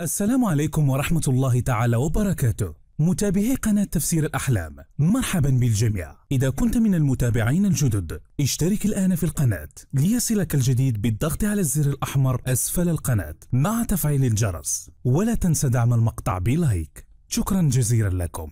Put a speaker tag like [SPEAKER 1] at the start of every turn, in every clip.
[SPEAKER 1] السلام عليكم ورحمة الله تعالى وبركاته. متابعي قناة تفسير الأحلام مرحبا بالجميع. إذا كنت من المتابعين الجدد اشترك الآن في القناة ليصلك الجديد بالضغط على الزر الأحمر أسفل القناة مع تفعيل الجرس. ولا تنسى دعم المقطع ب like. شكرا جزيلا لكم.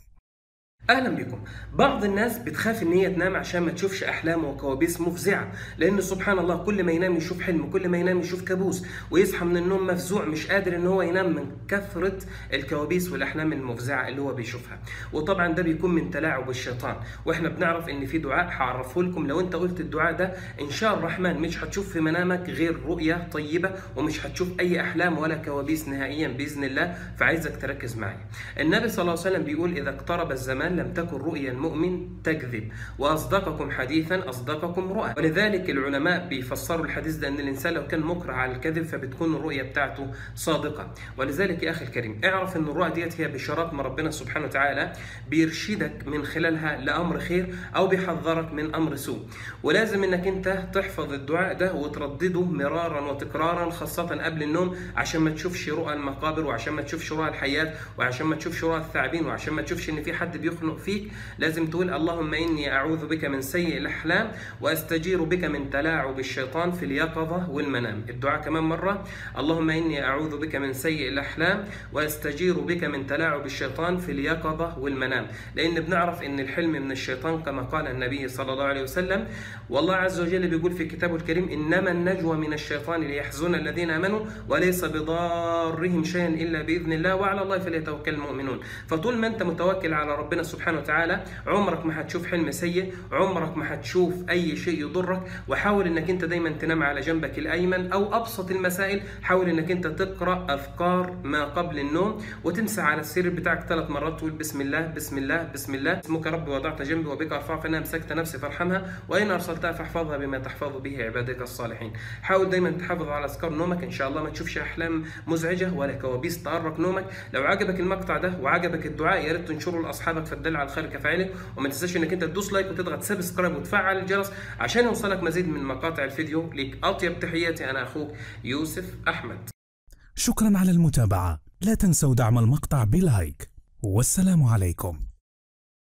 [SPEAKER 2] أهلا بكم. بعض الناس بتخاف إن هي تنام عشان ما تشوفش أحلام وكوابيس مفزعة لأن سبحان الله كل ما ينام يشوف حلم كل ما ينام يشوف كابوس ويصحى من النوم مفزوع مش قادر إن هو ينام من كثرة الكوابيس والأحلام المفزعة اللي هو بيشوفها. وطبعا ده بيكون من تلاعب الشيطان. وإحنا بنعرف إن في دعاء هعرفه لكم. لو أنت قلت الدعاء ده إن شاء الرحمن مش هتشوف في منامك غير رؤية طيبة ومش هتشوف أي أحلام ولا كوابيس نهائيا بإذن الله. فعايزك تركز معايا. النبي صلى الله عليه وسلم بيقول إذا اقترب الزمان لم تكن رؤيا المؤمن تكذب. وأصدقكم حديثا أصدقكم رؤى. ولذلك العلماء بيفسروا الحديث ده إن الإنسان لو كان مكره على الكذب فبتكون الرؤية بتاعته صادقة. ولذلك يا أخي الكريم اعرف إن الرؤى ديت هي بشارات من ربنا سبحانه وتعالى بيرشدك من خلالها لأمر خير أو بيحذرك من أمر سوء. ولازم إنك أنت تحفظ الدعاء ده وتردده مرارا وتكرارا خاصة قبل النوم عشان ما تشوفش رؤى المقابر وعشان ما تشوفش رؤى الحياة وعشان ما تشوفش رؤى الثعابين وعشان ما تشوفش إن في حد بيخنق فيك. لازم تقول اللهم إني أعوذ بك من سيء الأحلام وأستجير بك من تلاعب الشيطان في اليقظة والمنام. الدعاء كمان مرة. اللهم إني أعوذ بك من سيء الأحلام وأستجير بك من تلاعب الشيطان في اليقظة والمنام. لأن بنعرف إن الحلم من الشيطان كما قال النبي صلى الله عليه وسلم. والله عز وجل بيقول في كتابه الكريم إنما النجوى من الشيطان ليحزن الذين آمنوا وليس بضارهم شيئا إلا بإذن الله وعلى الله فليتوكل المؤمنون. فطول ما أنت متوكل على ربنا سبحانه وتعالى عمرك ما هتشوف حلم سيء عمرك ما هتشوف أي شيء يضرك. وحاول إنك أنت دايما تنام على جنبك الأيمن أو أبسط المسائل. حاول إنك أنت تقرأ اذكار ما قبل النوم وتمسح على السرير بتاعك ثلاث مرات تقول بسم الله بسم الله بسم الله. باسمك ربي وضعت جنبي وبك أرفعه فإن أمسكت نفسي فارحمها. وإن أرسلتها فاحفظها بما تحفظ به عبادك الصالحين. حاول دايما تحافظ على أذكار نومك. إن شاء الله ما تشوفش أحلام مزعجة ولا كوابيس تأرق نومك. لو عجبك المقطع ده وعجبك الدعاء يا ريت تنشره لأصحابك فالدال على الخير كفاعله وما تنساش إنك أنت تدوس like وتضغط subscribe وتفعل الجرس عشان يوصلك مزيد من مقاطع الفيديو. ليك أطيب تحياتي أنا أخوك يوسف أحمد.
[SPEAKER 1] شكرا على المتابعة. لا تنسوا دعم المقطع ب like والسلام عليكم.